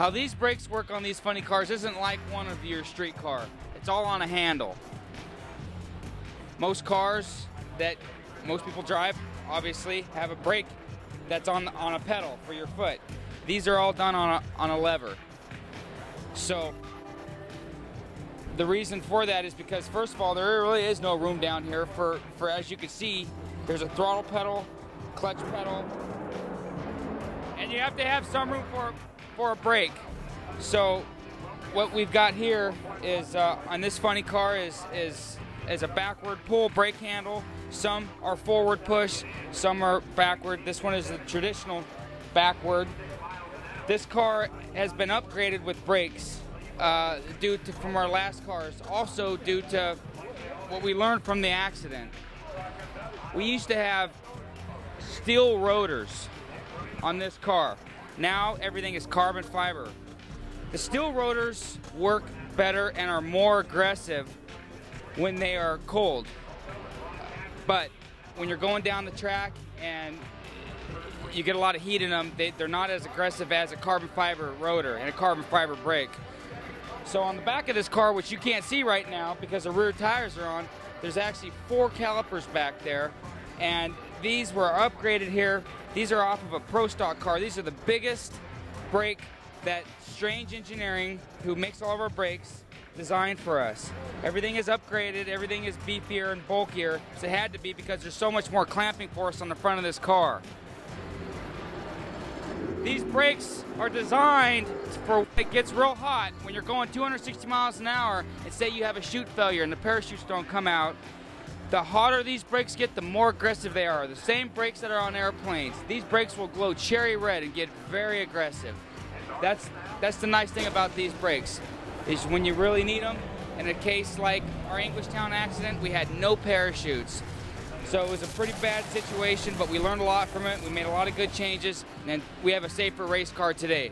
How these brakes work on these funny cars isn't like one of your street car. It's all on a handle. Most cars that most people drive, obviously, have a brake that's on on a pedal for your foot. These are all done on a, on a lever. So the reason for that is because first of all, there really is no room down here for, for as you can see, there's a throttle pedal, clutch pedal, and you have to have some room for, a brake. So what we've got here is uh, on this funny car is, is, is a backward pull brake handle. Some are forward push, some are backward. This one is the traditional backward. This car has been upgraded with brakes uh, due to from our last cars. Also due to what we learned from the accident. We used to have steel rotors on this car. Now everything is carbon fiber. The steel rotors work better and are more aggressive when they are cold. But when you're going down the track and you get a lot of heat in them, they, they're not as aggressive as a carbon fiber rotor and a carbon fiber brake. So on the back of this car, which you can't see right now because the rear tires are on, there's actually four calipers back there. And these were upgraded here. These are off of a Pro Stock car. These are the biggest brake that Strange Engineering, who makes all of our brakes, designed for us. Everything is upgraded, everything is beefier and bulkier. So it had to be because there's so much more clamping force on the front of this car. These brakes are designed for it gets real hot, when you're going 260 miles an hour, and say you have a chute failure and the parachutes don't come out, the hotter these brakes get, the more aggressive they are. The same brakes that are on airplanes. These brakes will glow cherry red and get very aggressive. That's, that's the nice thing about these brakes, is when you really need them. In a case like our Englishtown accident, we had no parachutes. So it was a pretty bad situation, but we learned a lot from it. We made a lot of good changes, and we have a safer race car today.